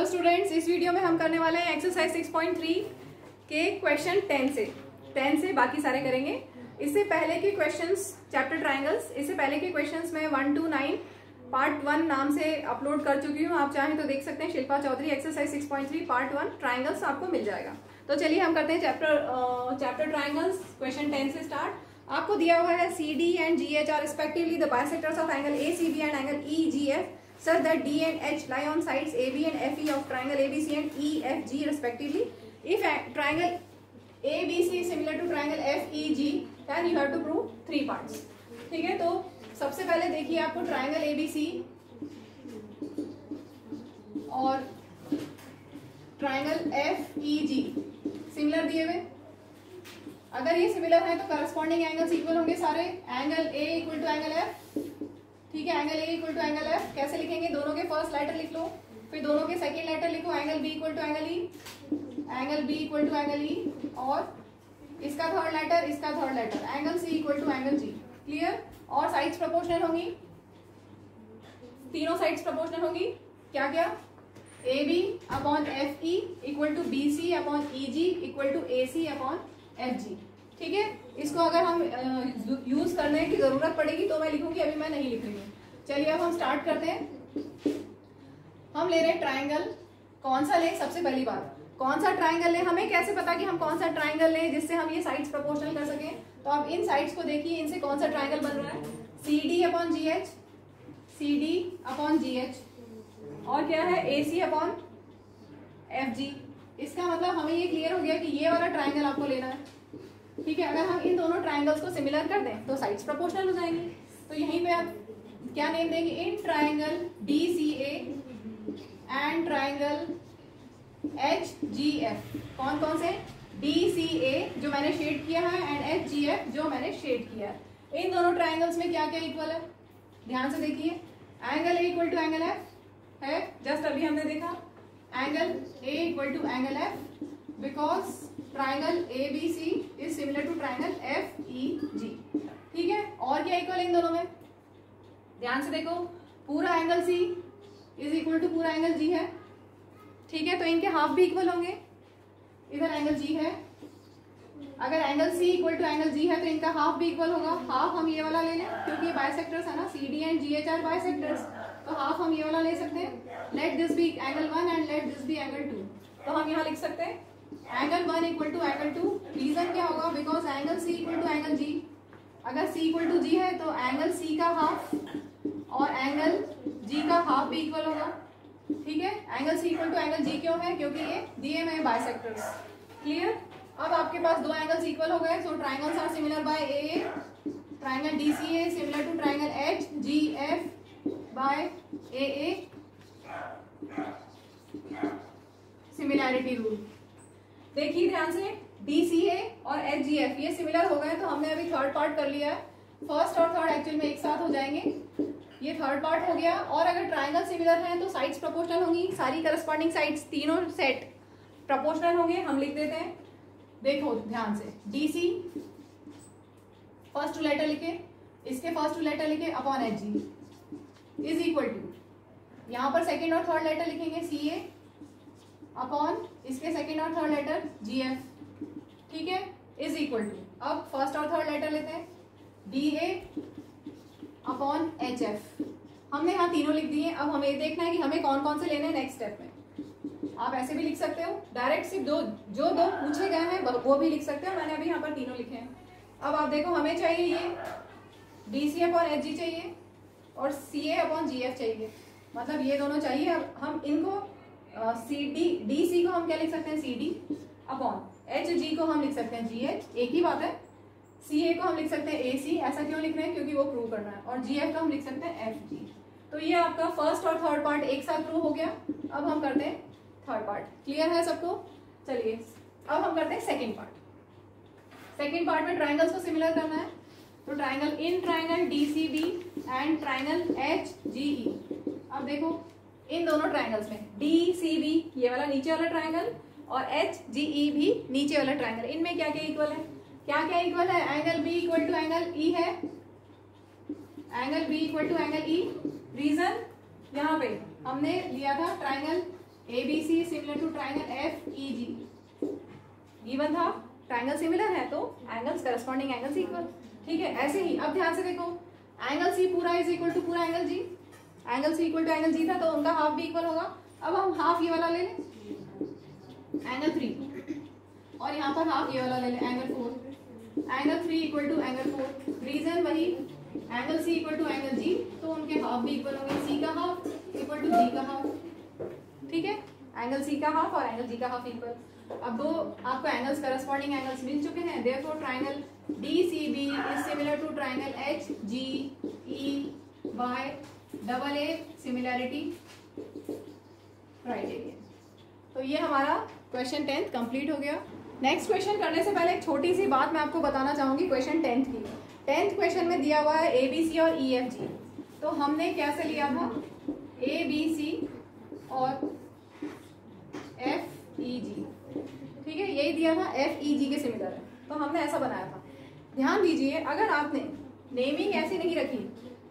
Students इस video में हम करने वाले हैं एक्सरसाइज 6.3 के क्वेश्चन 10 से। 10 से बाकी सारे करेंगे। इससे पहले के क्वेश्चंस चैप्टर ट्रायंगल्स इससे पहले के क्वेश्चंस में one two nine part one नाम से अपलोड कर चुकी हूँ। आप चाहें तो देख सकते हैं Shilpa Chaudhary exercise 6.3 part one triangles आपको मिल जाएगा। तो चलिए हम करते हैं chapter chapter triangles question ten से स्टार्ट आपको दिया हुआ है C D and G H are respectively the of angle A C B and angle E G F such that D and H lie on sides AB and FE of triangle ABC and EFG respectively. If triangle ABC is similar to triangle FEG, then you have to prove three parts. ठीक है तो सबसे पहले देखिए आपको triangle ABC और triangle F E G similar दिए हुए अगर ये सिमिलर है तो करस्पॉन्डिंग एंगल्स इक्वल होंगे सारे angle A equal to angle F ठीक है angle A equal to angle F कैसे लिखेंगे? दोनों के फ़र्स्ट लेटर लिख लो, फिर दोनों के सेकेंड लेटर लिखो angle B equal to angle E angle B equal to angle E और इसका थर्ड लेटर इसका third letter angle C equal to angle G clear और साइड्स प्रोपोर्शनल होंगी? तीनों साइड्स प्रोपोर्शनल होंगी? क्या क्या? A B upon F E equal to B C upon E G equal to A C upon F G ठीक है? इसको अगर हम यूज़ करने की ज़रूरत पड़ेगी तो मैं लिखूँगी, अभी मैं नहीं लिख रही हूँ चलिए अब हम स्टार्ट करते हैं। हम ले रहे हैं ट्राइंगल कौन सा ले? सबसे पहली बात। कौन सा ट्राइंगल ले? हमें कैसे पता कि हम कौन सा ट्राइंगल लें, जिससे हम ये साइड्स प्रोपोर्शनल कर सकें? तो आप इन साइड्स को देखिए, इनसे कौन सा ट्राइंगल बन रहा है? C D upon G H C D upon G H और क्या है? ए सी अपॉन एफ़ जी इसका मतलब हमें ये क्लियर हो गया कि ये वाला ट्राइंगल आपको लेना है। ठीक है, अगर हम इन दोनों ट्राइंगल्स को सिमिलर कर दें तो साइड्स प्रोपोर्शनल हो जाएँगी। तो यहीं पे आप क्या नेम देंगे? In triangle D C A and triangle H G F कौन कौन से? डी सी ए जो मैंने शेड किया है एंड एच जी एफ़ जो मैंने शेड किया है। इन दोनों ट्राइंगल्स में क्या क्या इक्वल है? ध्यान से देखिए। Angle A equal to angle F है जस्ट अभी हमने देखा। Angle A equal to angle F because triangle A B C is similar to triangle F E G ठीक है? और क्या इक्वल है इन दोनों में? ध्यान से देखो, पूरा angle C is equal to पूरा एंगल जी है। ठीक है? तो इनके हाफ़ भी इक्वल होंगे। इधर एंगल जी है। अगर angle C equal to angle G है तो इनका हाफ़ भी इक्वल होगा। हाफ़ हम ये वाला ले लें, क्योंकि बायसेक्टर्स है ना C D and G H are bisectors तो हाफ़ हम ये वाला ले सकते हैं। Let this be angle one and let this be angle two तो हम यहाँ लिख सकते हैं। Angle one equal to angle two reason क्या होगा? Because angle C equal to angle G अगर सी इक्वल टू जी है तो एंगल सी का हाफ़ और एंगल जी का हाफ़ भी इक्वल होगा। ठीक है? Angle C equal to angle G क्यों है? क्योंकि ये दिए हुए बायसेक्टर्स क्लियर अब आपके पास दो एंगल्स इक्वल हो गए। So triangles are similar by A triangle D C A similar to triangle H G F by A similarity rule देखिए ध्यान से डी सी ए और एच ये सिमिलर हो गए तो हमने अभी थर्ड पार्ट कर लिया है। फ़र्स्ट और थर्ड एक्चुअल में एक साथ हो जाएँगे। ये थर्ड पार्ट हो गया, और अगर ट्राइंगल सिमिलर हैं तो साइड्स प्रोपोर्शनल होंगी। सारी करस्पॉन्डिंग साइड्स तीनों सेट प्रोपोर्शनल होंगे, हम लिख देते हैं। देखो ध्यान से डी सी फ़र्स्ट लेटर लिखे, इसके फ़र्स्ट लेटर लिखे upon H G is equal to यहाँ पर सेकेंड और थर्ड लेटर लिखेंगे सी ए अपॉन इसके सेकेंड और थर्ड लेटर जी एफ़ ठीक है? इज़ इक्वल टू अब फ़र्स्ट और थर्ड लेटर लेते हैं. D A upon H F हमने यहाँ तीनों लिख दिए अब हमें देखना है कि हमें कौन कौन से लेने हैं नेक्स्ट स्टेप में. आप ऐसे भी लिख सकते हो. डायरेक्ट सिर्फ़ दो, जो दो पूछे गए हैं वो भी लिख सकते हो. मैंने अभी यहाँ पर तीनों लिखे हैं. अब आप देखो, हमें चाहिए ये D C upon H G चाहिए और सी ए अपॉन जी एफ़ चाहिए. मतलब ये दोनों चाहिए. अब हम इनको सी, डी डी, सी को हम क्या लिख सकते हैं? C, D, upon. H, G को हम लिख सकते हैं, जी, एच, एक ही बात है। सी, ए को हम लिख सकते हैं, ए, सी, ऐसा क्यों लिख रहे हैं? क्योंकि वो प्रूव करना है। और जी, एफ़ को हम लिख सकते हैं, एफ़, जी। तो ये आपका फ़र्स्ट और थर्ड पार्ट एक साथ प्रूव हो गया। अब हम करते हैं थर्ड पार्ट क्लियर है सबको? चलिए, अब हम करते हैं सेकेंड पार्ट सेकेंड पार्ट में ट्राइंगल्स को सिमिलर करना है। तो triangle in triangle D C B and triangle H G E अब देखो इन दोनों ट्राइंगल्स में। डी सी बी ये वाला नीचे वाला ट्राइंगल और एच जी ई भी नीचे वाला ट्राइंगल इनमें क्या क्या इक्वल है? क्या क्या इक्वल है? Angle B equal to angle E है। Angle B equal to angle E reason यहाँ पे हमने लिया था triangle A B C similar to triangle F E G given था। ट्राइंगल सिमिलर है तो एंगल्स करस्पॉन्डिंग एंगल्स इक्वल ठीक है? ऐसे ही, अब ध्यान से देखो। एंगल सी पूरा इज़ इक्वल टू पूरा angle G angle C equal to angle G था तो उनका हाफ़ भी इक्वल होगा। अब हम हाफ़ ये वाला ले लें। एंगल थ्री और यहाँ पर हाफ़ ये वाला ले लें angle four angle three equal to angle four reason वही angle C equal to angle G तो उनके हाफ़ भी इक्वल होंगे। सी का हाफ़ इक्वल टू जी का हाफ़ ठीक है? एंगल सी का हाफ़ और एंगल जी का हाफ़ इक्वल अब दो आपको एंगल्स करस्पॉन्डिंग एंगल्स मिल चुके हैं। Therefore triangle D C B is similar to triangle H G E by double A similarity criteria तो ये हमारा क्वेश्चन टेंथ कंप्लीट हो गया। नेक्स्ट क्वेश्चन करने से पहले एक छोटी सी बात मैं आपको बताना चाहूँगी क्वेश्चन टेंथ की। टेंथ क्वेश्चन में दिया हुआ है ए बी सी और ई एफ़ जी तो हमने कैसे लिया था? ए बी सी और एफ़ ई जी ठीक है, यही दिया था एफ़ ई जी के सिमिलर तो हमने ऐसा बनाया था। ध्यान दीजिए, अगर आपने नेमिंग ऐसी नहीं रखी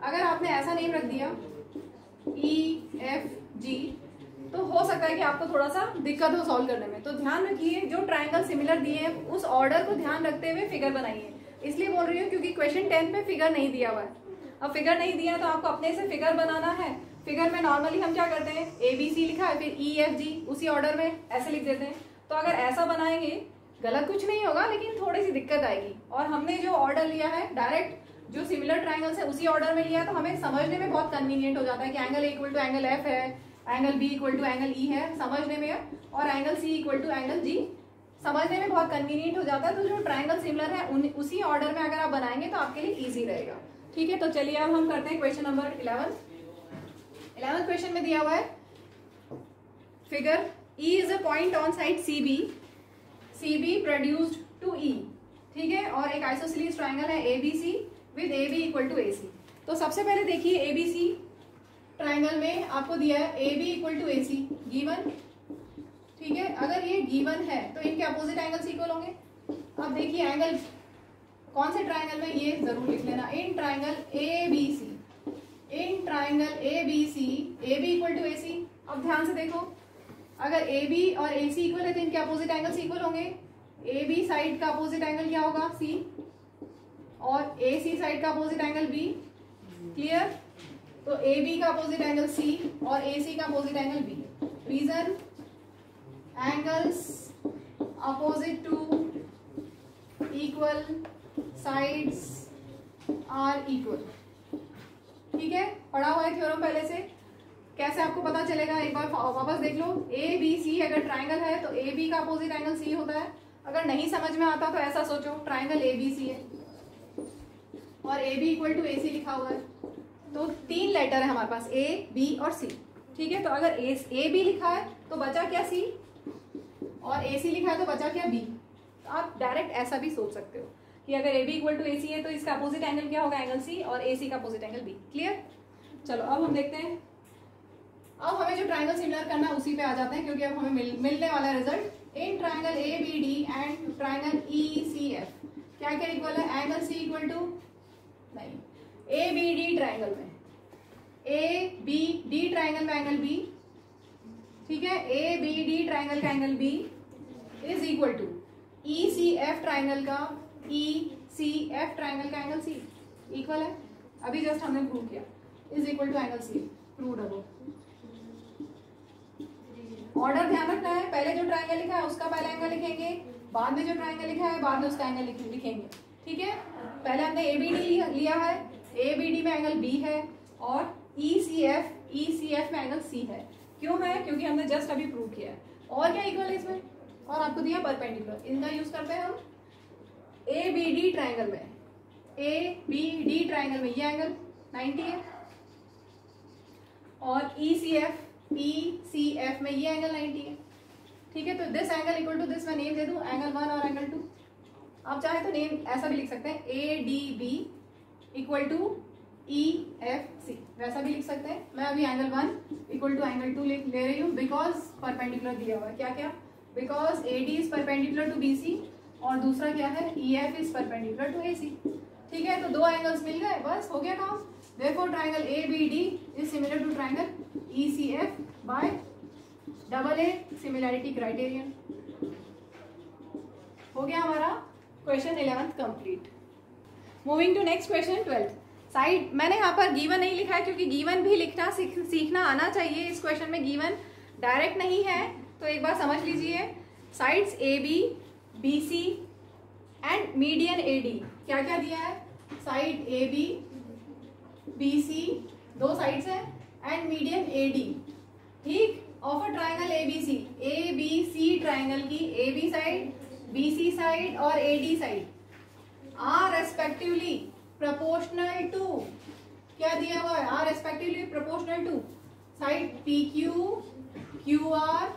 अगर आपने ऐसा नेम रख दिया ई एफ़ जी तो हो सकता है कि आपको थोड़ा सा दिक्कत हो सॉल्व करने में। तो ध्यान रखिए, जो ट्राइंगल सिमिलर दिए हैं, उस ऑर्डर को ध्यान रखते हुए फिगर बनाइए। इसलिए बोल रही हूँ, क्योंकि क्वेश्चन टेंथ में फिगर नहीं दिया हुआ है। अब फिगर नहीं दिया तो आपको अपने से फिगर बनाना है। फिगर में नॉर्मली हम क्या करते हैं? ए बी सी लिखा है, फिर ई एफ़ जी उसी ऑर्डर में ऐसे लिख देते हैं। तो अगर ऐसा बनाएँगे, गलत कुछ नहीं होगा, लेकिन थोड़ी सी दिक्कत आएगी। और हमने जो ऑर्डर लिया है डायरेक्ट जो सिमिलर ट्राइंगल्स है, उसी ऑर्डर में लिया तो हमें समझने में बहुत कन्वीनियंट हो जाता है कि angle equal to angle F है angle B equal to angle E है, समझने में और angle C equal to angle G समझने में बहुत कन्वीनियंट हो जाता है। तो जो ट्राइंगल सिमिलर है उसी ऑर्डर में अगर आप बनाएँगे तो आपके लिए ईजी रहेगा। ठीक है तो चलिए अब हम करते हैं question number eleven eleven question में दिया हुआ है। Figure E is a point on side C B C B produced to E ठीक है, और एक आइसोसिलीस ट्राइंगल है A B C with A B equal to A C तो सबसे पहले देखिए ए बी सी ट्राइंगल में आपको दिया है A B equal to A C given ठीक है? अगर ये गीवन है तो इनके अपोजिट एंगल्स इक्वल होंगे। अब देखिए एंगल कौन से ट्राइंगल में, ये ज़रूर लिख लेना। In triangle A B C in triangle A B C A B equal to A C अब ध्यान से देखो, अगर ए बी और ए सी इक्वल है तो इनके अपोजिट एंगल्स इक्वल होंगे। ए बी साइड का अपोजिट एंगल क्या होगा? सी और ए सी साइड का अपोजिट एंगल बी क्लियर तो ए बी का अपोजिट एंगल सी और ए सी का opposite angle B reason angles opposite to equal sides are equal ठीक है? पढ़ा हुआ है थ्योरम पहले से? कैसे आपको पता चलेगा? एक बार वापस देख लो। ए बी सी अगर ट्राइंगल है तो ए बी का अपोजिट एंगल सी होता है। अगर नहीं समझ में आता तो ऐसा सोचो। ट्राइंगल ए बी सी है। और A B equal to A C लिखा हुआ है। तो तीन लेटर है हमारे पास ए बी और सी ठीक है? तो अगर ए ए बी लिखा है तो बचा क्या सी और ए सी लिखा है तो बचा क्या बी तो आप डायरेक्ट ऐसा भी सोच सकते हो कि अगर A B equal to A C है तो इसका अपोजिट एंगल क्या होगा? एंगल सी और ए सी का अपोजिट एंगल बी क्लियर चलो अब हम देखते हैं। अब हमें जो ट्राइंगल सिमिलर करना है उसी पे आ जाते हैं क्योंकि अब हमें मिल, मिलने वाला result in triangle A B D and triangle E C F क्या क्या इक्वल है? एंगल सी इक्वल टू नहीं। ए बी डी ट्राइंगल में। ए बी डी ट्राइंगल में एंगल बी ठीक है? ए बी डी ट्राइंगल का angle B is equal to E C F triangle का ई सी एफ़ ट्राइंगल का angle C equal है? अभी जस्ट हमने प्रूव किया। Is equal to angle C prove above order ध्यान रखना है। पहले जो ट्राइंगल लिखा है, उसका पहला एंगल लिखेंगे। बाद में जो ट्राइंगल लिखा है, बाद में उसका एंगल लिखेंगे। ठीक है? पहले हमने ए बी डी लिया है। ए बी डी में एंगल बी है और E C F E C F में एंगल सी है। क्यों है? क्योंकि हमने जस्ट अभी प्रूव किया है। और क्या इक्वल है इसमें? और आपको दिया परपेंडिकुलर इनका यूज़ करते हैं हम। ए बी डी ट्राइंगल में। ए बी डी ट्राइंगल में ये एंगल 90 है। और E C F E C F में ये एंगल 90 है। ठीक है तो this angle equal to this मैं नेम दे दूँ। एंगल वन और एंगल टू आप चाहे तो नेम ऐसा भी लिख सकते हैं A D B equal to E F C वैसा भी लिख सकते हैं। मैं अभी angle one equal to angle two ले रही हूँ बिकॉज़ परपेंडिकुलर दिया हुआ है। क्या क्या? Because A D is perpendicular to B C और दूसरा क्या है? E F is perpendicular to A C ठीक है? तो दो एंगल्स मिल गए, बस हो गया काम। देखो triangle A B D is similar to triangle E C F by double A similarity criterion हो गया हमारा question eleventh complete moving to next question twelfth side मैंने यहाँ पर गीवन नहीं लिखा है क्योंकि गीवन भी लिखना सीख, सीखना आना चाहिए इस क्वेश्चन में। गीवन डायरेक्ट नहीं है तो एक बार समझ लीजिए। Sides A B B C and median A D क्या क्या दिया है? Side A B B C दो साइड्स है एंड मीडियन ए डी ठीक? Of a triangle A B C A B C triangle की A B side B C side और A D side are respectively proportional to, क्या दिया हुआ है? Are respectively proportional to side P Q Q R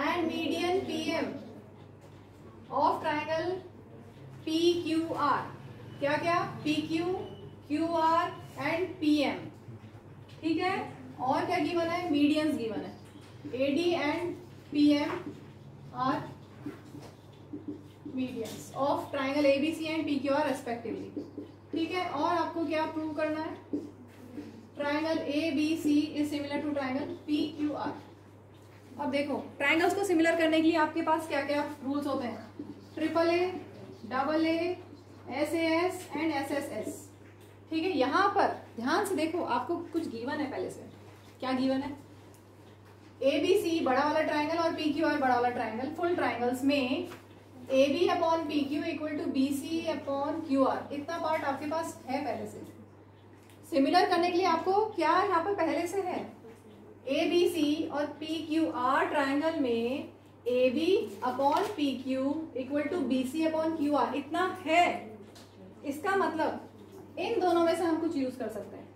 and median P M of triangle P Q R क्या क्या? P Q Q R and P M ठीक है? और क्या गिवन है? मीडियंस गिवन है. A D and P M are medians of triangle ABC and P Q R respectively ठीक है? और आपको क्या प्रूव करना है? Triangle A B C is similar to triangle P Q R अब देखो ट्राइंगल्स को सिमिलर करने के लिए आपके पास क्या क्या रूल्स होते हैं? Triple A double A S A S and S S S ठीक है? यहाँ पर, ध्यान से देखो, आपको कुछ गीवन है पहले से। क्या गीवन है? ए बी सी बड़ा वाला ट्राइंगल और पी क्यू आर बड़ा वाला ट्राइंगल फुल ट्राइंगल्स में A B upon P Q equal to B C upon Q R इतना पार्ट आपके पास है पहले से। सिमिलर करने के लिए आपको क्या यहाँ पर पहले से है? ए बी सी और पी क्यू आर ट्राइंगल में A B upon P Q equal to B C upon Q R इतना है। इसका मतलब इन दोनों में से हम कुछ यूज़ कर सकते हैं।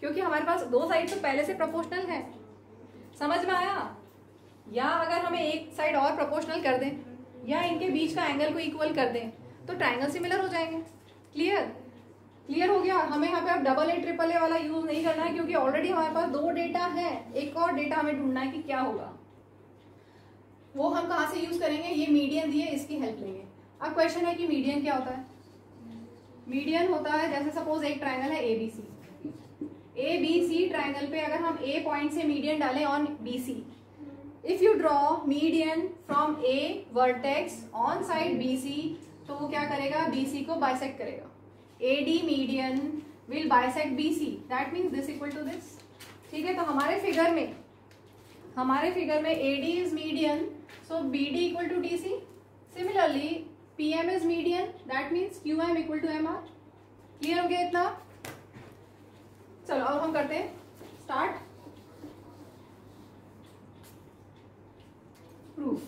क्योंकि हमारे पास दो साइड तो पहले से प्रोपोर्शनल है। समझ में आया? या अगर हमें एक साइड और प्रोपोर्शनल कर दें या इनके बीच का एंगल को इक्वल कर दें तो ट्राइंगल सिमिलर हो जाएँगे। क्लियर क्लियर हो गया। हमें यहाँ पे अब डबल ए ट्रिपल ए वाला यूज़ नहीं करना है, क्योंकि ऑलरेडी हमारे पास दो डेटा है। एक और डेटा हमें ढूंढना है कि क्या होगा। वो हम कहा से यूज़ करेंगे? ये मीडियन दिए इसकी हेल्प लेंगे। अब क्वेश्चन है कि मीडियन क्या होता है? मीडियन होता है, जैसे सपोज़ एक ट्राइंगल है A B C A B C triangle पे अगर हम ए पॉइंट से मीडियन डालें on B C if you draw median from A vertex on side BC तो वो क्या करेगा? BC को बाइसेक्ट करेगा। AD median will bisect BC that means this equal to this ठीक है? तो हमारे फिगर में, हमारे फिगर में AD is median so BD equal to DC similarly PM is median that means QM equal to MR clear हो गया इतना? चलो, अब हम करते हैं। स्टार्ट प्रूफ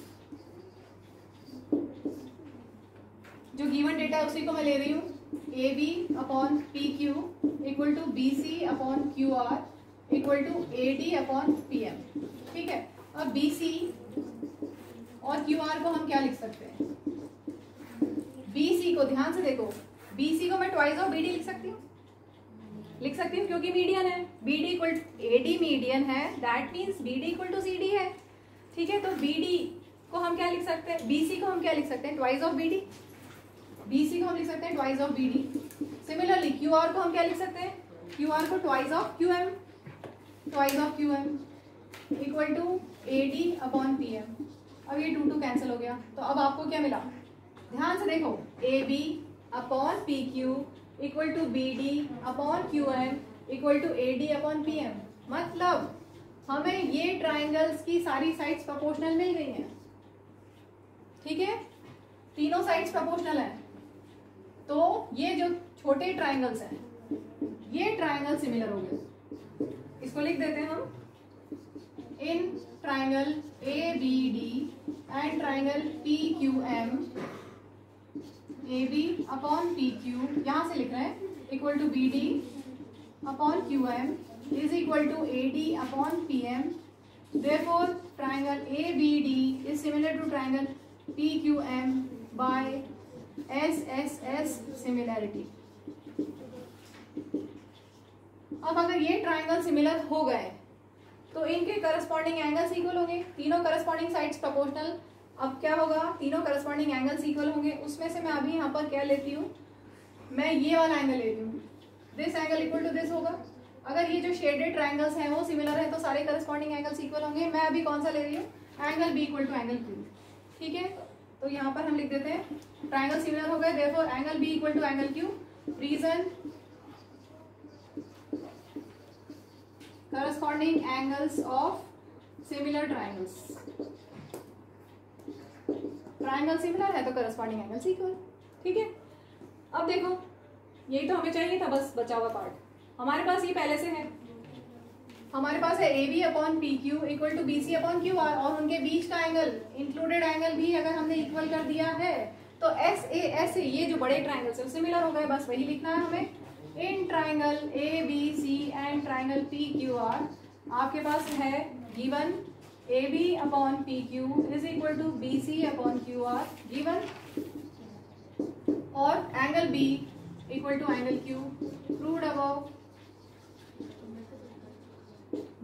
जो गिवन डेटा है, उसी को मैं ले रही हूँ. A B upon P Q equal to B C upon Q R equal to A D upon P M ठीक है? अब बी सी और क्यू आर को हम क्या लिख सकते हैं? बी सी को, ध्यान से देखो. बी सी को मैं ट्वाइस ऑफ़ बी डी लिख सकती हूँ? लिख सकती हूँ क्योंकि मीडियन है. B D equal A D median है. That means B D equal to C D है. ठीक है तो बी डी को हम क्या लिख सकते हैं? बीसी को हम क्या लिख सकते हैं? Twice of B D BC को हम लिख सकते हैं twice of B D similarly Q R को हम क्या लिख सकते हैं? क्यू आर को twice of Q M twice of Q M equal to A D upon P M अब ये टू टू कैंसिल हो गया। तो अब आपको क्या मिला? ध्यान से देखो। A B upon P Q equal to B D upon Q M equal to A D upon P M मतलब हमें ये ट्राइंगल्स की सारी साइड्स प्रोपोर्शनल मिल गई हैं। ठीक है? तीनों साइड्स प्रोपोर्शनल हैं। तो ये जो छोटे ट्राइंगल्स हैं, ये ट्राइंगल सिमिलर हो गए इसको लिख देते हैं हम। In triangle A B D and triangle P Q M A B upon P Q यहाँ से लिख रहे हैं equal to B D upon Q M is equal to AD upon PM. Therefore, triangle ABD is similar to triangle PQM by SSS similarity. अब अगर ये triangle similar हो गए तो इनके करस्पॉन्डिंग एंगल्स इक्वल होंगे। तीनों करस्पॉन्डिंग साइड्स प्रोपोर्शनल अब क्या होगा? तीनों करस्पॉन्डिंग एंगल्स इक्वल होंगे। उसमें से मैं अभी यहाँ पर क्या लेती हूँ? मैं ये वाला एंगल लेती हूँ। This angle equal to this होगा। अगर ये जो शेडेड ट्राइंगल्स हैं, वो सिमिलर है तो सारे करस्पॉन्डिंग एंगल्स इक्वल होंगे। मैं अभी कौन सा ले रही हूँ? Angle B equal to angle Q ठीक है? तो यहाँ पर हम लिख देते हैं ट्राइंगल सिमिलर हो गए therefore angle B equal to angle Q reason corresponding angles of similar triangles triangle similar है तो करस्पॉन्डिंग एंगल्स इक्वल ठीक है? अब देखो, यही तो हमें चाहिए था, बस बचा हुआ पार्ट हमारे पास ये पहले से है। हमारे पास है A B upon P Q equal to B C upon Q R और उनके बीच का एंगल इंक्लूडेड एंगल भी अगर हमने इक्वल कर दिया है तो एस ए एस ए ये जो बड़े ट्राइंगल है सिमिलर हो गए, बस वही लिखना है हमें। In triangle A B C and triangle P Q R आपके पास है given A B upon P Q is equal to B C upon Q R given और angle B equal to angle Q proved above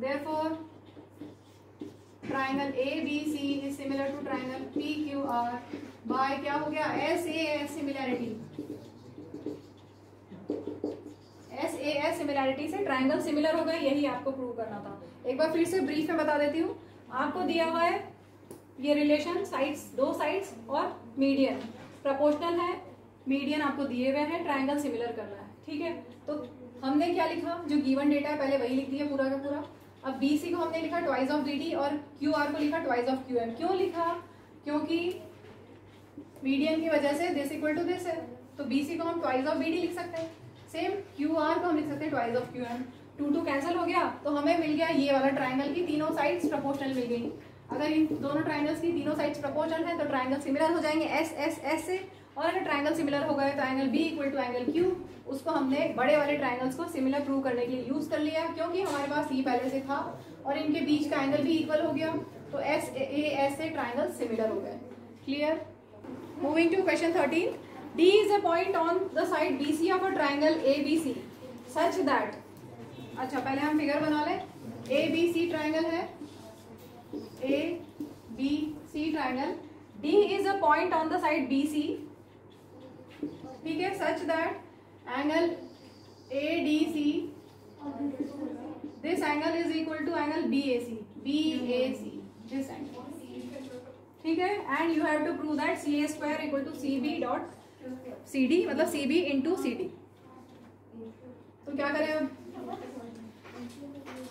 therefore, triangle ABC is similar to triangle PQR by क्या हो गया? SAS similarity. SAS similarity से triangle similar हो गए यही आपको prove करना था। एक बार फिर से ब्रीफ में बता देती हूँ। आपको दिया हुआ है ये रिलेशन साइड्स दो साइड्स और मीडियन प्रपोर्शनल है मीडियन आपको दिए हुए हैं ट्राइंगल सिमिलर करना है। ठीक है? तो हमने क्या लिखा? जो गिवन डेटा है, पहले वही लिख दिया पूरा का पूरा। अब बी सी को हमने लिखा ट्वाइस ऑफ़ बी डी और क्यू आर को लिखा ट्वाइस ऑफ़ क्यू एम क्यों लिखा? क्योंकि मीडियम की वजह से दिस इक्वल टू दिस है। तो बी सी को हम ट्वाइस ऑफ़ बी डी लिख सकते हैं। सेम क्यू आर को हम लिख सकते हैं twice of Q M two two cancel हो गया तो हमें मिल गया ये वाला ट्राइंगल की तीनों साइड्स प्रपोर्शनल मिल गई। अगर इन दोनों ट्राइंगल्स की तीनों साइड्स प्रपोर्शनल है तो ट्राइंगल सिमिलर हो जाएँगे। एस एस एस से और अगर ट्राइंगल सिमिलर हो गए तो angle B equal to angle Q उसको हमने बड़े वाले ट्राइंगल्स को सिमिलर प्रूव करने के लिए यूज़ कर लिया, क्योंकि हमारे पास ई पहले से था और इनके बीच का एंगल भी इक्वल हो गया। तो एस ए एस से ट्राइंगल सिमिलर हो गए। Clear moving to question thirteen D is a point on the side B C of a triangle A B C such that अच्छा पहले हम फिगर बना लें। ए बी सी ट्राइंगल है। A B C triangle D is a point on the side B C ठीक है such that angle ADC this angle is equal to angle BAC BAC this angle. ठीक है and you have to prove that C A square equal to C B dot C D मतलब C B into C D तो क्या करें अब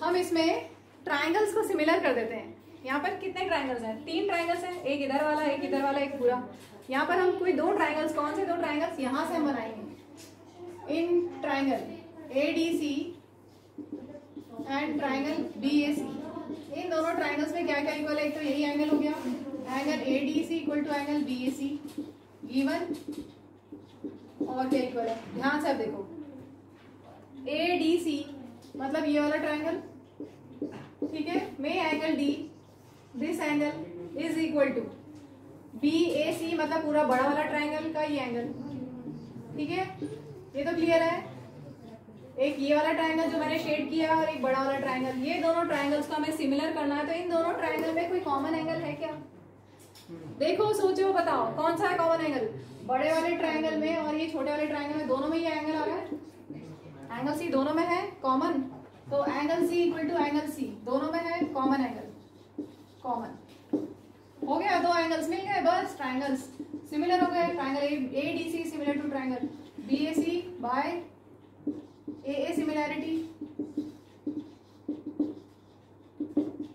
हम इसमें triangles को सिमिलर कर देते हैं। यहाँ पर कितने ट्राइंगल्स हैं? तीन ट्राइंगल्स हैं, एक इधर वाला, एक इधर वाला, एक पूरा। यहाँ पर हम कोई दो ट्राइंगल्स कौन से दो ट्राइंगल्स यहाँ से हम बनाएँगे in triangle A D C and triangle B A C इन दोनों ट्राइंगल्स में क्या क्या इक्वल है तो यही एंगल हो गया। Angle A D C equal to angle B A C given और क्या इक्वल है? ध्यान से अब देखो। ए डी सी मतलब ये वाला ट्राइंगल ठीक है? मे angle D this angle is equal to B A C मतलब पूरा बड़ा वाला ट्राइंगल का ये एंगल ठीक है? ये तो क्लियर है। एक ये वाला ट्राइंगल जो मैंने शेड किया और एक बड़ा वाला ट्राइंगल ये दोनों ट्राइंगल्स को हमें सिमिलर करना है तो इन दोनों ट्राइंगल में कोई कॉमन एंगल है क्या? देखो, सोचो, बताओ, कौन सा है कॉमन एंगल बड़े वाले ट्राइंगल में और ये छोटे वाले ट्राइंगल में दोनों में ये एंगल आ रहा है? एंगल सी दोनों में है? कॉमन तो angle C equal to angle C दोनों में है? कॉमन एंगल कॉमन हो गया, दो एंगल्स मिल गए, बस ट्राइंगल्स सिमिलर हो गए triangle A D C similar to triangle B A C by A A similarity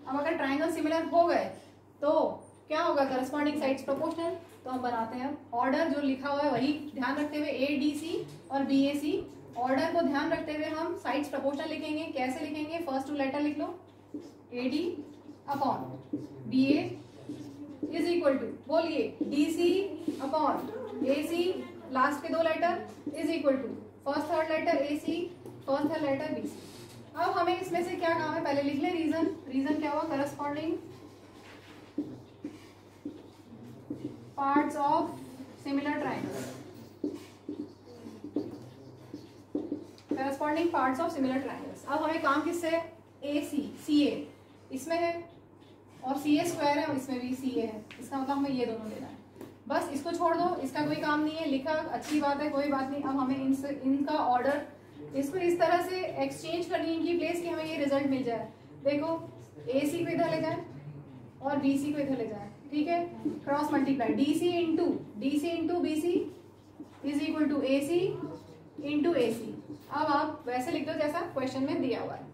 अब अगर ट्राइंगल सिमिलर हो गए तो क्या होगा करस्पॉन्डिंग साइड्स प्रोपोर्शनल तो हम बनाते हैं ऑर्डर जो लिखा हुआ है वही ध्यान रखते हुए ए डी सी और बी ए सी ऑर्डर को ध्यान रखते हुए हम साइड्स प्रोपोर्शनल लिखेंगे. कैसे लिखेंगे? फ़र्स्ट टू लेटर लिख लो. A D upon B A is equal to बोलिए D C upon A C last के दो letter is equal to first third letter A C first third letter B C अब हमें इसमें से क्या काम है? पहले लिख ले रीजन रीजन क्या हुआ? Corresponding parts of similar triangle corresponding parts of similar triangles अब हमें काम किससे ए सी सी ए इसमें है और सी ए स्क्वायर है और इसमें भी सी ए है। इसका मतलब हमें ये दोनों लेना है। बस इसको छोड़ दो, इसका कोई काम नहीं है। लिखा, अच्छी बात है, कोई बात नहीं। अब हमें इनसे इनका ऑर्डर इसको इस तरह से एक्सचेंज करनी है इनकी प्लेस कि हमें ये रिज़ल्ट मिल जाए। देखो ए सी को इधर ले जाए और बी सी को इधर ले जाए। ठीक है? Cross multiply D C into D C into B C is equal to A C into A C अब आप वैसे लिख दो जैसा क्वेश्चन में दिया हुआ है।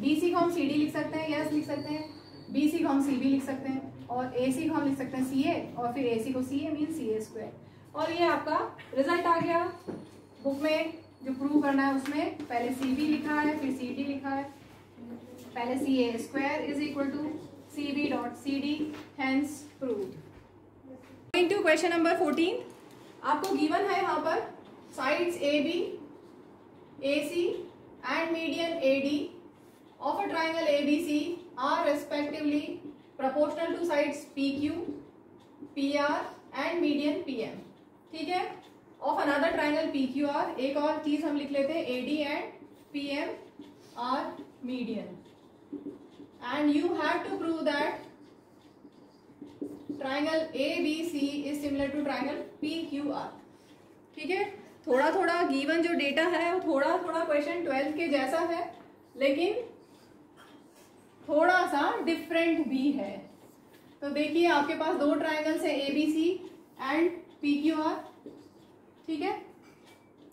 डी सी को हम सी डी लिख सकते हैं यस लिख सकते हैं। बी सी को हम सी बी लिख सकते हैं और ए सी को हम लिख सकते हैं सी ए और फिर ए सी को सी ए मीन सी ए स्क्वायर और ये आपका रिज़ल्ट आ गया। बुक में जो प्रूव करना है उसमें पहले सी बी लिखा है, फिर सी डी लिखा है। पहले C A square is equal to C B dot C D hence prove to question number fourteen आपको गिवन है यहाँ पर sides A B A C and median A D of a triangle A B C are respectively proportional to sides PQ, PR and median PM. ठीक है of another triangle PQR एक और चीज़ हम लिख लेते हैं AD and PM are median and you have to prove that triangle ABC is similar to triangle PQR. ठीक है थोड़ा थोड़ा गिवन जो डेटा है वो थोड़ा थोड़ा क्वेश्चन ट्वेल्थ के जैसा है लेकिन थोड़ा सा डिफरेंट भी है। तो देखिए, आपके पास दो ट्राइंगल्स है A B C and P Q R ठीक है?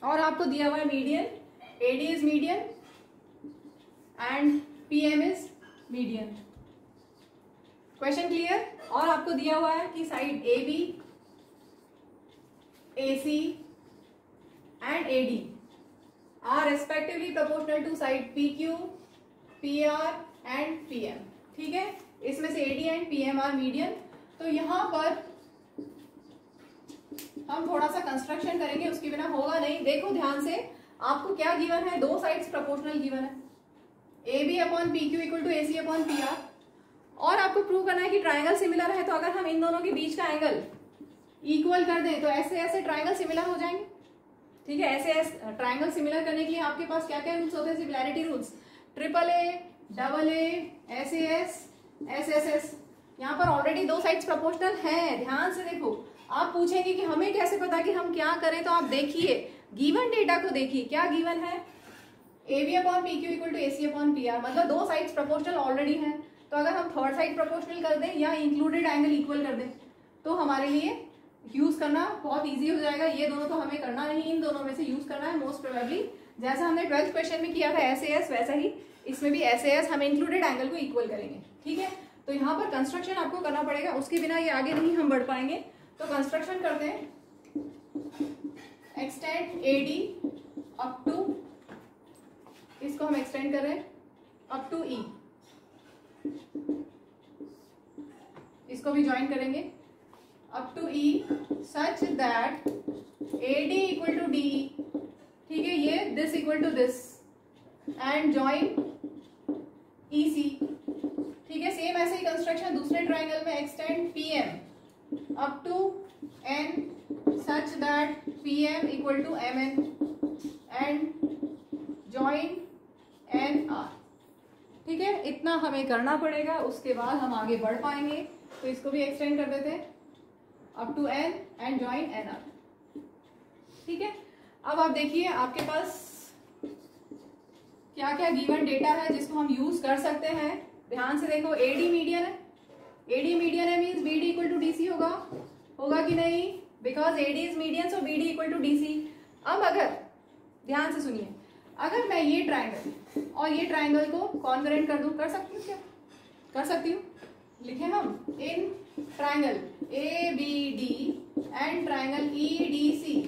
और आपको दिया हुआ है median A D is median and P M is median question clear और आपको दिया हुआ है कि side A B A C and A D are respectively proportional to side P Q P R and PM ठीक है? इसमें से AD and PM are median तो यहाँ पर हम थोड़ा सा कंस्ट्रक्शन करेंगे, उसके बिना होगा नहीं। देखो ध्यान से, आपको क्या गिवन है? दो साइड्स प्रोपोर्शनल गिवन है। A B upon P Q equal to A C upon P R और आपको प्रूव करना है कि ट्राइंगल सिमिलर है तो अगर हम इन दोनों के बीच का एंगल इक्वल कर दें तो ऐसे ऐसे ट्राइंगल सिमिलर हो जाएँगे। ठीक है? ऐसे ऐसे ट्राइंगल सिमिलर करने के लिए आपके पास क्या क्या रूल्स होते हैं? Similarity rules triple A double A S S S S S यहाँ पर ऑलरेडी दो साइड्स प्रोपोर्शनल हैं। ध्यान से देखो। आप पूछेंगे कि हमें कैसे पता कि हम क्या करें तो आप देखिए। गिवन डेटा को देखिए। क्या गिवन है? A B upon P Q equal to A C upon P R मतलब दो साइड्स प्रोपोर्शनल ऑलरेडी हैं। तो अगर हम थर्ड साइड प्रोपोर्शनल कर दें या इंक्लूडेड एंगल इक्वल कर दें तो हमारे लिए यूज़ करना बहुत इजी हो जाएगा। ये दोनों तो हमें करना नहीं। इन दोनों में से यूज़ करना है। मोस्ट प्रोबेबली जैसा हमने ट्वेल्थ क्वेश्चन में किया था ऐसे एस वैसा ही इसमें भी ऐसे एस हम इंक्लूडेड एंगल को इक्वल करेंगे, ठीक है? तो यहाँ पर कंस्ट्रक्शन आपको करना पड़ेगा, उसके बिना ये आगे नहीं हम बढ़ पाएँगे। तो कंस्ट्रक्शन करते हैं। Extend A D up to इसको हम एक्सटेंड कर रहे हैं अप टू ई इसको भी ज्वाइन करेंगे। Up to E such that A D equal to D ठीक है? ये this equal to this and join C ठीक है सेम ऐसे ही कंस्ट्रक्शन दूसरे ट्राइंगल में extend P M up to N such that P M equal to M N and join N R ठीक है, इतना हमें करना पड़ेगा, उसके बाद हम आगे बढ़ पाएँगे। तो इसको भी एक्सटेंड कर देते हैं। Up to N and join N R ठीक है, अब आप देखिए आपके पास क्या क्या गिवन डेटा है जिसको हम यूज़ कर सकते हैं? ध्यान से देखो एडी मीडियन है। एडी मीडियन है means B D equal to DC होगा। होगा कि नहीं? Because AD is median so B D equal to DC अब अगर, ध्यान से सुनिए। अगर मैं ये ट्राइंगल और ये ट्राइंगल को कॉन्करेंट कर दूँ, कर सकती हूँ क्या? कर सकती हूँ। लिखे हम, in triangle A B D and triangle E D C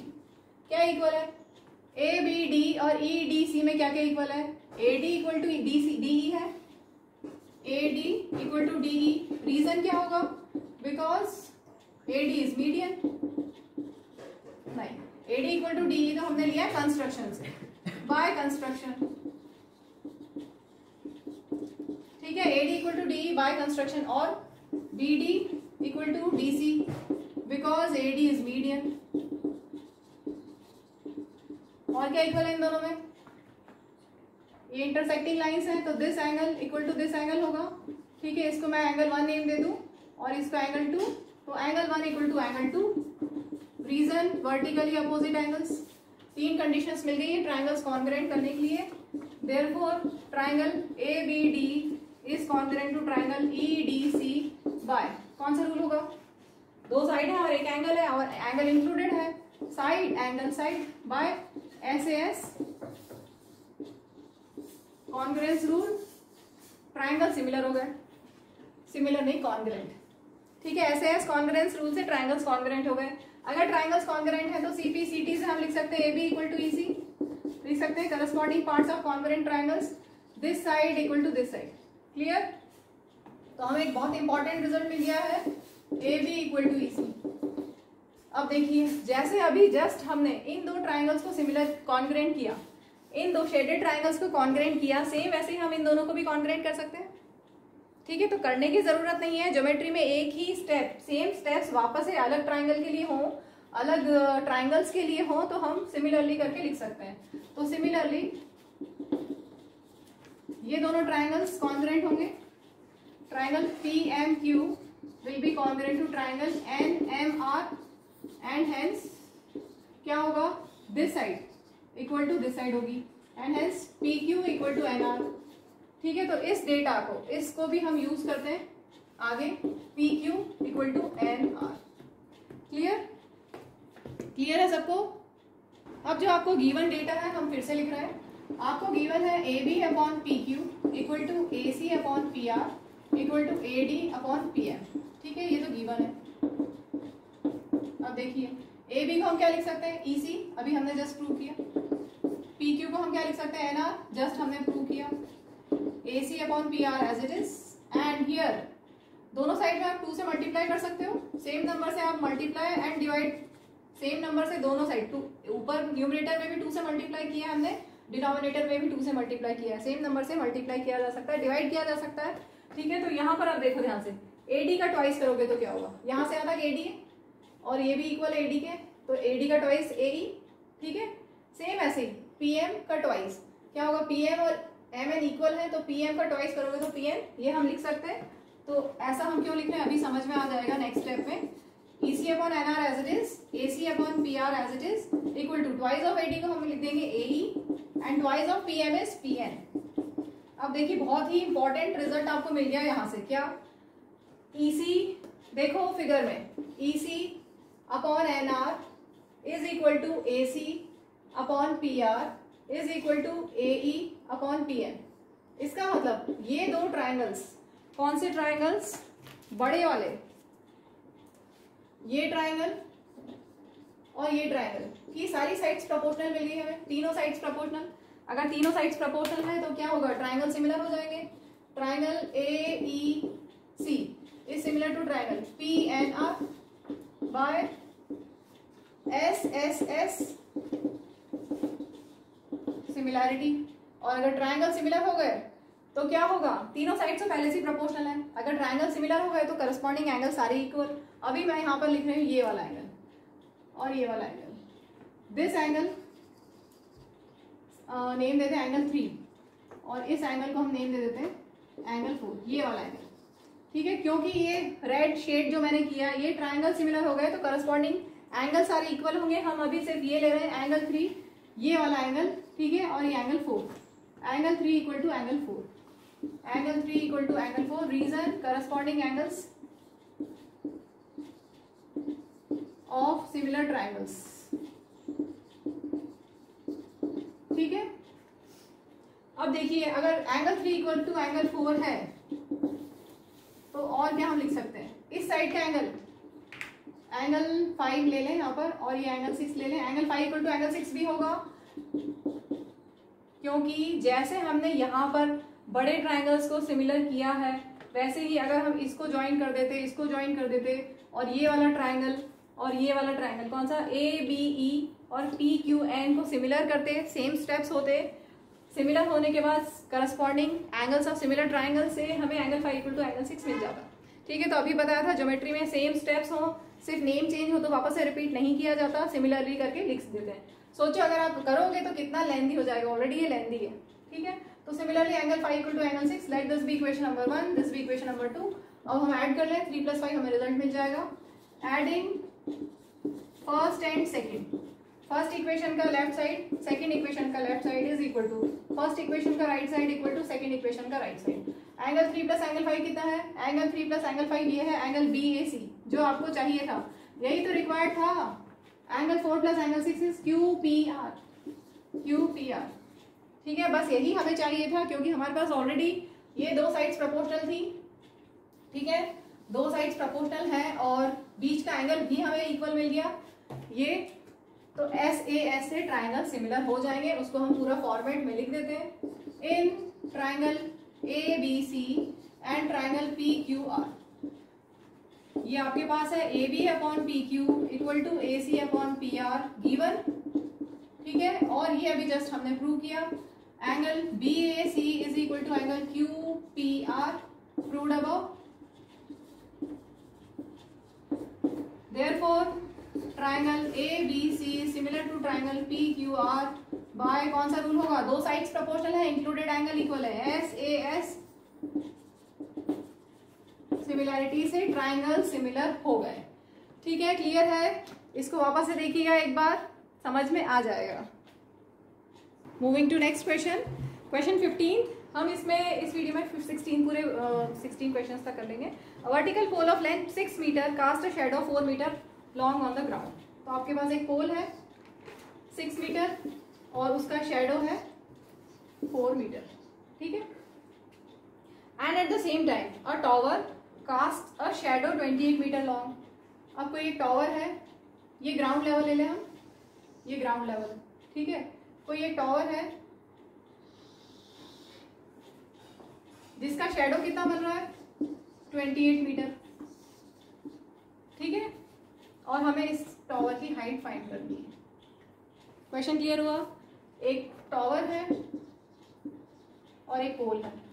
क्या इक्वल है? ए बी डी और ई डी सी में क्या क्या इक्वल है? A D equal to D C D E है। A D equal to D E reason क्या होगा? Because A D is median नहीं A D equal to D E तो हमने लिया कंस्ट्रक्शन से। बाय कंस्ट्रक्शन ठीक है A D equal to D E by construction और B D equal to D C because A D is median और क्या इक्वल है इन दोनों में? ये इंटरसेक्टिंग लाइंस हैं तो this angle equal to this angle होगा। ठीक है, इसको मैं एंगल वन नेम दे दूँ, और इसको एंगल टू तो angle one equal to angle two reason vertically opposite angles तीन कंडीशंस मिल गई है ट्राइंगल्स कॉन्करेंट करने के लिए। Therefore triangle A B D is concurrent to triangle E D C by कौन सा रूल होगा? दो साइड है, और एक एंगल है, और एंगल इंक्लूडेड है। Side angle side by S S congruence rule triangle similar हो गए। सिमिलर नहीं कॉन्ग्रेंट ठीक है, ऐसे एस कॉन्ग्रेंस रूल से ट्राइंगल्स कॉन्ग्रेंट हो गए। अगर ट्राइंगल्स कॉन्ग्रेंट है तो सीपी सीटी से हम लिख सकते हैं A B equal to EC लिख सकते हैं corresponding parts of congruent triangles this side equal to this side clear तो हमें एक बहुत इंपॉर्टेंट रिज़ल्ट मिल गया है A B equal to E C अब देखिए, जैसे अभी जस्ट हमने इन दो ट्राइंगल्स को सिमिलर कॉन्ग्रेंट किया इन दो शेडेड ट्राइंगल्स को कॉन्ग्रेंट किया सेम वैसे ही हम इन दोनों को भी कॉन्ग्रेंट कर सकते हैं। ठीक है तो करने की ज़रूरत नहीं है ज्योमेट्री में एक ही स्टेप सेम स्टेप्स वापस से अलग ट्राइंगल के लिए हो, अलग ट्राइंगल्स के लिए हो तो हम सिमिलरली करके लिख सकते हैं। तो सिमिलरली ये दोनों ट्राइंगल्स कॉन्ग्रेंट होंगे। Triangle P M Q will be congruent to triangle N M R and hence क्या होगा? This side equal to this side होगी। And hence P Q equal to N R ठीक है तो इस डेटा को, इसको भी हम यूज़ करते हैं। आगे P Q equal to N R clear clear है सबको? अब जो आपको गिवन डेटा है, हम फिर से लिख रहे हैं। आपको गिवन है A B upon P Q equal to A C upon P R equal to A D upon P M ठीक है, ये तो गिवन है। अब देखिए ए बी को हम क्या लिख सकते हैं? ई e सी अभी हमने जस्ट प्रूव किया। पी क्यू को हम क्या लिख सकते हैं एन आर जस्ट हमने प्रूव किया। A C upon P R as it is and here दोनों साइड में आप टू से मल्टीप्लाई कर सकते हो। सेम नंबर से आप multiply and divide same number से दोनों साइड टू ऊपर न्यूमिनेटर में भी टू से मल्टीप्लाई किया हमने डिनोमिनेटर में भी टू से मल्टीप्लाई किया है। सेम नंबर से मल्टीप्लाई किया जा सकता है डिवाइड किया जा सकता है। ठीक है तो यहाँ पर आप देखो ध्यान से एडी का ट्वाइस करोगे तो क्या होगा? यहाँ से आता है एडी है और ये भी इक्वल एडी के तो एडी का ट्वाइस ए ठीक है सेम ऐसे ही। पीएम का ट्वाइस क्या होगा? पीएम और एम एन इक्वल है तो पीएम का ट्वाइस करोगे तो पीएम ये हम लिख सकते हैं। तो ऐसा हम क्यों लिख रहे हैं? अभी समझ में आ जाएगा नेक्स्ट स्टेप में। EC upon N R as it is AC upon P R as it is equal to twice of AD को हम लिख देंगे AE and twice of P M is P N अब देखिए, बहुत ही इंपॉर्टेंट रिज़ल्ट आपको मिल गया यहाँ से। क्या? EC देखो फिगर में। EC upon N R is equal to A C upon P R is equal to A upon P N इसका मतलब ये दो ट्राइंगल्स कौन से ट्राइंगल्स बड़े वाले। ये ट्राइंगल और ये ट्राइंगल की सारी साइड्स प्रपोर्शनल मिल हमें, तीनों साइड्स प्रपोर्शनल अगर तीनों साइड्स प्रपोर्शनल है तो क्या होगा? ट्राइंगल सिमिलर हो जाएँगे। Triangle A E C is similar to triangle P N R by S S S similarity और अगर ट्राइंगल सिमिलर हो गए तो क्या होगा? तीनों साइड से पहले से प्रोपोर्शनल है। अगर ट्राइंगल सिमिलर हो गए तो करस्पॉन्डिंग एंगल सारे इक्वल अभी मैं यहाँ पर लिख रही हूँ ये वाला एंगल और ये वाला एंगल दिस एंगल नेम देते हैं एंगल थ्री और इस एंगल को हम नेम दे देते हैं एंगल फोर ये वाला एंगल ठीक है? क्योंकि ये रेड शेड जो मैंने किया, ये ट्राइंगल सिमिलर हो गए तो करस्पॉन्डिंग एंगल सारे इक्वल होंगे। हम अभी सिर्फ़ ये ले रहे हैं एंगल थ्री ये वाला एंगल ठीक है? और ये angle four angle three equal to angle four angle three equal to angle four reason corresponding angles of similar triangles ठीक है? अब देखिए, अगर angle three equal to angle four है तो और क्या हम लिख सकते हैं? इस साइड का एंगल एंगल फाइव ले लें यहाँ पर, और ये एंगल सिक्स ले लें। Angle five equal to angle six भी होगा। क्योंकि जैसे हमने यहाँ पर बड़े ट्राइंगल्स को सिमिलर किया है, वैसे ही अगर हम इसको ज्वाइन कर देते, इसको ज्वाइन कर देते, और ये वाला ट्राइंगल और ये वाला ट्राइंगल कौन सा? ए बी ई और पी क्यू एन को सिमिलर करते सेम स्टेप्स होते। सिमिलर होने के बाद corresponding angles of similar triangle से हमें angle five equal to angle six मिल जाता। ठीक है तो अभी बताया था ज्योमेट्री में सेम स्टेप्स हो सिर्फ़ नेम चेंज हो तो वापस से रिपीट नहीं किया जाता सिमिलरली करके लिख देते हैं। सोचो अगर आप करोगे तो कितना लेंदी हो जाएगा ऑलरेडी ये लेंदी है, ठीक है? तो similarly angle five equal to angle six let this be equation number one this be equation number two अब हम ऐड कर लें थ्री प्लस फाइव हमें रिज़ल्ट मिल जाएगा। Adding first and second first equation का लेफ़्ट साइड सेकेंड इक्वेशन का left side is equal to first equation का right side equal to second equation का right side angle three plus angle five कितना है? Angle three plus angle five ये है angle B A सी जो आपको चाहिए था। यही तो रिक्वायर्ड था। Angle four plus angle six is Q P R Q P R ठीक है, बस यही हमें चाहिए था क्योंकि हमारे पास ऑलरेडी ये दो साइड्स प्रपोर्शनल थी। ठीक है, दो साइड्स प्रपोर्शनल है और बीच का एंगल भी हमें इक्वल मिल गया। ये तो एस ए एस से ट्राइंगल सिमिलर हो जाएँगे, उसको हम पूरा फॉर्मेट में लिख देते हैं। In triangle A B C and triangle P Q R ये आपके पास है A B upon P Q equal to A C upon P R given ठीक है? और ये अभी जस्ट हमने प्रूव किया। Angle B A C is equal to angle Q P R proved above therefore, triangle ABC is similar to triangle PQR by कौन सा rule होगा? दो साइड्स प्रोपोर्शनल है इंक्लूडेड एंगल इक्वल है। एस ए एस सिमिलैरिटी से triangle similar हो गए। ठीक है? क्लियर है? इसको वापस से देखिएगा एक बार। समझ में आ जाएगा। Moving to next question question fifteen हम इसमें, इस वीडियो में सिक्सटीन पूरे सिक्सटीन क्वेश्चन तक कर लेंगे। Vertical pole of length six metre cast a shadow four metre long on the ground तो आपके पास एक पोल है सिक्स मीटर और उसका शेडो है फोर मीटर ठीक है? And at the same time a tower cast a shadow twenty eight metre long. आपको एक टॉवर है, ये ग्राउंड लेवल ले लें हम। ये ग्राउंड लेवल ठीक है? कोई एक टॉवर है। जिसका शेडो कितना बन रहा है? 28 मीटर। ठीक है? और हमें इस टॉवर की हाइट फाइंड करनी है। क्वेश्चन क्लियर हुआ? एक टॉवर है और एक पोल है।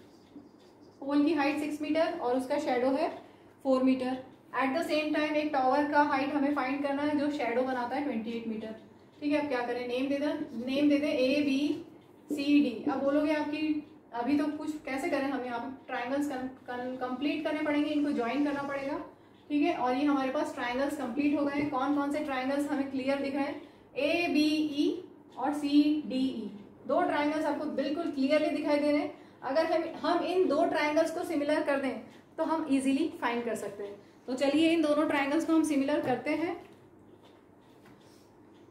पोल की हाइट सिक्स मीटर और उसका शेडो है four metre at the same time एक टावर का हाइट हमें फाइंड करना है जो शेडो बनाता है ट्वेंटी एट मीटर ठीक है, अब क्या करें? नेम दे दें नेम दे दें ए बी सी डी अब बोलोगे आपकी, अभी तो कुछ कैसे करें हम? यहाँ पे ट्राइंगल्स कंप्लीट करने पड़ेंगे, इनको ज्वाइन करना पड़ेगा। ठीक है, और ये हमारे पास ट्राइंगल्स कंप्लीट हो गए हैं। कौन कौन से ट्राइंगल्स हमें क्लियर दिख रहे हैं? ए बी ई और सी डी ई दो ट्राइंगल्स आपको बिल्कुल क्लियरली दिखाई दे रहे हैं। अगर हम हम इन दो ट्राइंगल्स को सिमिलर कर दें तो हम इजीली फाइंड कर सकते हैं। तो चलिए इन दोनों ट्राइंगल्स को हम सिमिलर करते हैं।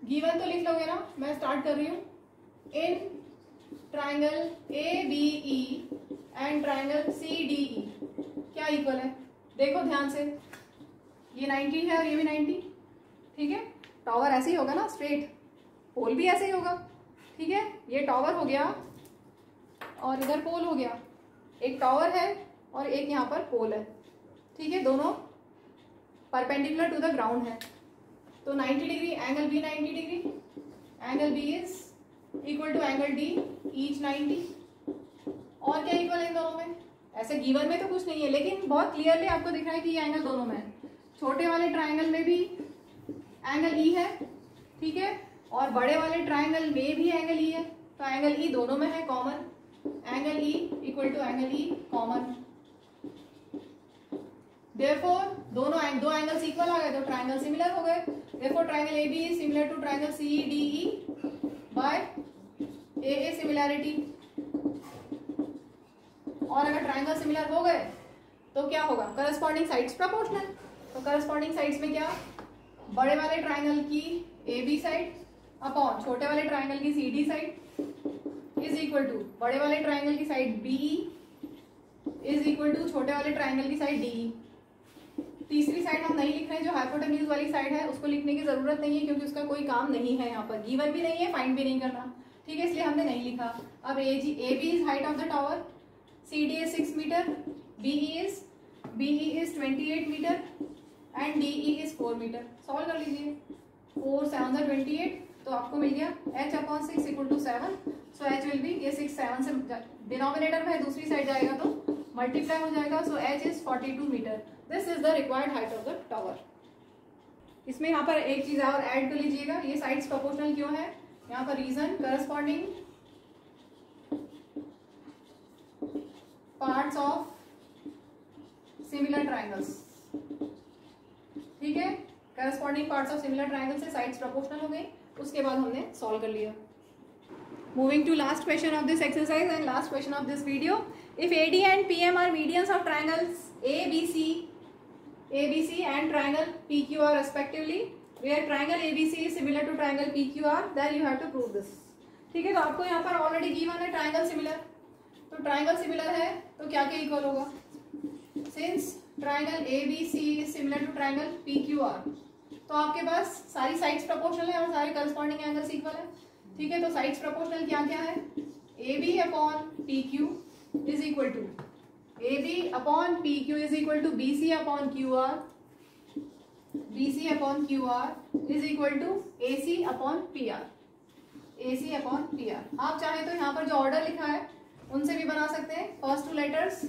गिवन तो लिख लोगे ना? मैं स्टार्ट कर रही हूँ। In triangle A B E and triangle C D E क्या इक्वल है? देखो ध्यान से। ये 90 है और ये भी 90 ठीक है? टॉवर ऐसे ही होगा ना स्ट्रेट पोल भी ऐसे ही होगा। ठीक है? ये टॉवर हो गया। और इधर पोल हो गया। एक टॉवर है और एक यहाँ पर पोल है। ठीक है, दोनों परपेंडिकुलर टू द ग्राउंड है। तो 90 degree angle B 90 degree angle B is equal to angle D each 90 और क्या इक्वल है इन दोनों में? ऐसे गिवन में तो कुछ नहीं है, लेकिन बहुत क्लियरली आपको दिख रहा है कि ये एंगल दोनों में है। छोटे वाले ट्राइंगल में भी एंगल ई है, ठीक है? और बड़े वाले ट्राइंगल में भी एंगल ई है तो एंगल ई दोनों में है common angle E equal to angle E common therefore दोनों दो एंगल्स इक्वल आ गए तो ट्राइंगल सिमिलर हो गए। Therefore triangle A B similar to triangle C D E by A A similarity और अगर ट्राइंगल सिमिलर हो गए तो क्या होगा? करस्पॉन्डिंग साइड्स प्रोपोर्शनल तो करस्पॉन्डिंग साइड्स में क्या? बड़े वाले ट्राइंगल की ए बी साइड अपॉन छोटे वाले ट्राइंगल की C D side is equal to बड़े वाले ट्राइंगल की side B is equal to छोटे वाले ट्राइंगल की साइड डी तीसरी साइड हम नहीं लिख रहे हैं, जो हाइपोटेन्यूज वाली साइड है, उसको लिखने की ज़रूरत नहीं है, क्योंकि उसका कोई काम नहीं है यहाँ पर। गिवन भी नहीं है फाइंड भी नहीं करना। ठीक है, इसलिए हमने नहीं लिखा। अब A G A B is height of the tower C D is six metre B E is B E is twenty eight metre and D E is four metre solve कर लीजिए। फोर सेवन ट्वेंटी एट तो आपको मिल गया H upon six equal to seven so H will be ये six seven से denominator में दूसरी साइड जाएगा तो मल्टीप्लाई हो जाएगा। So H is forty two metre this is the required height of the tower इसमें यहाँ पर एक चीज़ और ऐड कर लीजिएगा। ये साइड्स प्रोपोर्शनल क्यों है? यहाँ पर reason corresponding parts of similar triangles ठीक है? Corresponding parts of similar triangle से साइड्स प्रोपोर्शनल हो गई उसके बाद हमने सॉल्व कर लिया। Moving to last question of this exercise and last question of this video if A D and P M are medians of triangles A B C A B C and triangle P Q R respectively where triangle A B C similar to triangle P Q R then you have to prove this ठीक है तो आपको यहाँ पर already given है triangle similar तो triangle similar है तो क्या क्या इक्वल होगा? Since triangle A B C is similar to triangle P Q R तो आपके पास सारी साइड्स प्रपोर्शनल है और सारे करस्पॉन्डिंग एंगल्स इक्वल है। ठीक है तो साइड्स प्रपोर्शनल क्या क्या है? A B upon P Q is equal to A B upon P Q is equal to B C upon Q R B C upon Q R is equal to A C upon P R A C upon P R आप चाहें तो यहाँ पर जो order लिखा है, उनसे भी बना सकते हैं। First two letters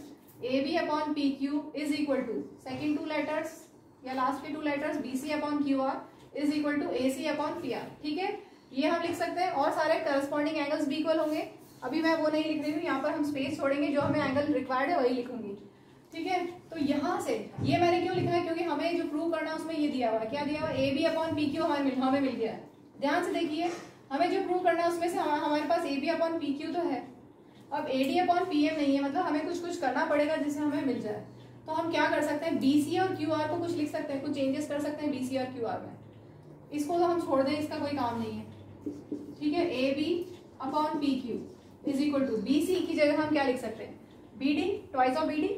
A B upon P Q is equal to second two letters या लास्ट के two letters B C upon Q R is equal to A C upon P R ठीक है? ये हम लिख सकते हैं और सारे करस्पॉन्डिंग एंगल्स भी इक्वल होंगे। अभी मैं वो नहीं लिख रही हूँ, यहाँ पर हम स्पेस छोड़ेंगे, जो हमें एंगल रिक्वायर्ड है, वही लिखूँगी। ठीक है? तो यहाँ से, ये मैंने क्यों लिखा है? क्योंकि हमें जो प्रूव करना है, उसमें ये दिया हुआ है। क्या दिया हुआ A B upon P Q हमें हमें मिल गया है। ध्यान से देखिए, हमें जो प्रूव करना है, उसमें से हमारे पास A B upon P Q तो है। अब A D upon P M नहीं है मतलब हमें कुछ कुछ करना पड़ेगा जिससे हमें मिल जाए। तो हम क्या कर सकते हैं? बीसी और क्यू आर को कुछ लिख सकते हैं, कुछ चेंजेस कर सकते हैं बीसी और क्यू आर में। इसको तो हम छोड़ दें, इसका कोई काम नहीं है। ठीक है? A B upon P Q is equal to B C की जगह हम क्या लिख सकते हैं? B D twice of B D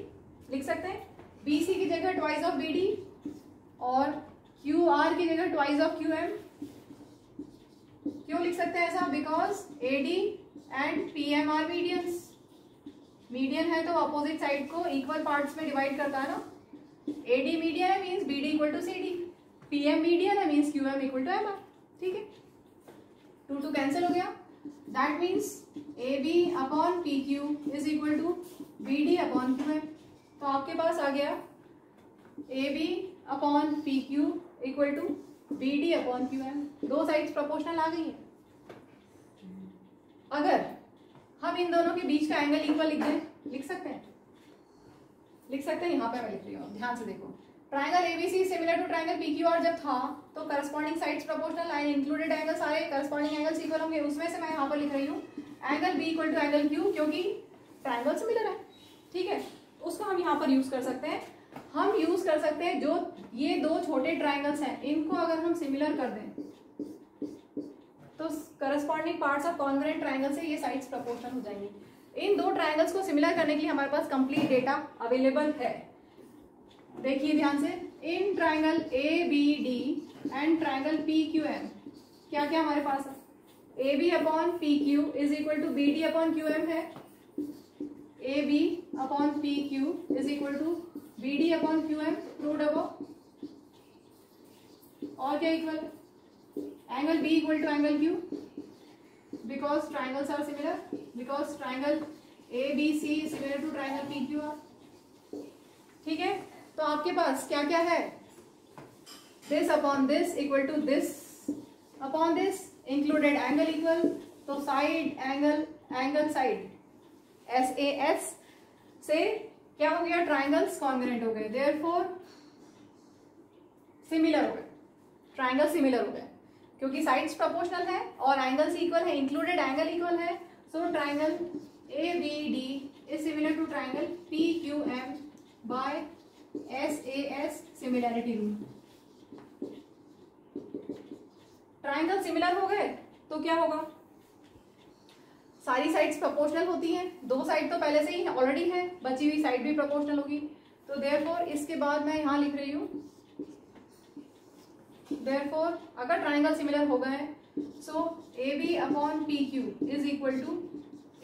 लिख सकते हैं। बी सी की जगह ट्वाइस ऑफ़ बी डी और क्यू आर की जगह ट्वाइस ऑफ़ क्यू एम क्यों लिख सकते हैं ऐसा? Because A D and P M are medians median है तो अपोजिट साइड को इक्वल पार्ट्स में डिवाइड करता है ना? ए डी मीडियन है means B D equal to C D P M median है means Q M equal to M R ठीक है? टू टू कैंसिल हो गया. That means A B upon P Q is equal to B D upon Q M तो आपके पास आ गया A B upon P Q equal to B D upon Q M दो साइड्स प्रोपोर्शनल आ गई है। अगर हम इन दोनों के बीच का एंगल इक्वल लिख दें। लिख सकते हैं? लिख सकते हैं? यहाँ पे मैं लिख रही हूँ। ध्यान से देखो। Triangle ABC similar to triangle P Q R जब था तो corresponding sides proportional line included angle सारे करस्पॉन्डिंग एंगल्स इक्वल होंगे। उसमें से मैं यहाँ पर लिख रही हूँ angle B equal to angle Q क्योंकि ट्राइंगल सिमिलर है। ठीक है? उसको हम यहाँ पर यूज़ कर सकते हैं। हम यूज़ कर सकते हैं जो ये दो छोटे ट्राइंगल्स हैं। इनको अगर हम सिमिलर कर दें तो corresponding parts of congruent triangle से ये साइड्स प्रपोर्शनल हो जाएँगी। इन दो ट्राइंगल्स को सिमिलर करने के लिए हमारे पास कंप्लीट डेटा अवेलेबल है। देखिए ध्यान से, इन triangle A B D and triangle P Q M क्या क्या हमारे पास है? A B upon P Q is equal to B D upon Q M है। A B upon P Q is equal to B D upon Q M prove डबो और क्या equal angle b equal to angle q because triangles are similar because triangle abc is similar to triangle pqr ठीक है तो आपके पास क्या क्या है this upon this equal to this upon this included angle equal तो side angle angle side S A S से क्या हो गया ट्राइंगल्स कॉन्ग्रेंट हो गए देयर फोर सिमिलर हो गए ट्राइंगल सिमिलर हो गए क्योंकि साइड्स प्रोपोर्शनल है और एंगल्स इक्वल है इंक्लूडेड एंगल इक्वल है so triangle A B D is similar to triangle P Q M by S A S similarity rule triangle similar हो गए तो क्या होगा? सारी साइड्स प्रोपोर्शनल होती हैं, दो साइड तो पहले से ही ऑलरेडी है, बची हुई साइड भी प्रोपोर्शनल होगी। तो देयरफॉर इसके बाद मैं यहाँ लिख रही हूँ देयरफॉर अगर ट्राइंगल सिमिलर हो गए so A B upon P Q is equal to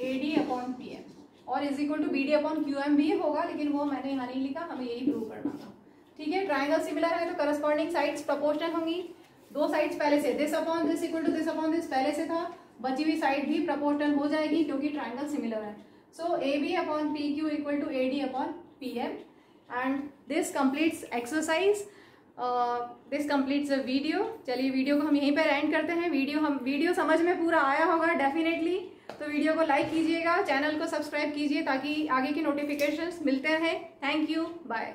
A D upon P M और is equal to B D upon Q M भी होगा, लेकिन वो मैंने यहाँ नहीं लिखा, हमें यही प्रूव करना था। ठीक है? ट्राइंगल सिमिलर है तो करस्पॉन्डिंग साइड्स प्रोपोर्शनल होंगी। दो साइड्स पहले से this upon this equal to this upon this पहले से था, बची हुई साइड भी प्रोपोर्शनल हो जाएगी क्योंकि ट्राइंगल सिमिलर है। So A B upon P Q equal to A D upon P M and this completes exercise this completes a video चलिए वीडियो को हम यहीं पर एंड करते हैं। वीडियो हम वीडियो समझ में पूरा आया होगा डेफिनेटली तो वीडियो को लाइक कीजिएगा चैनल को सब्सक्राइब कीजिए ताकि आगे की नोटिफिकेशंस मिलते रहें। Thank you bye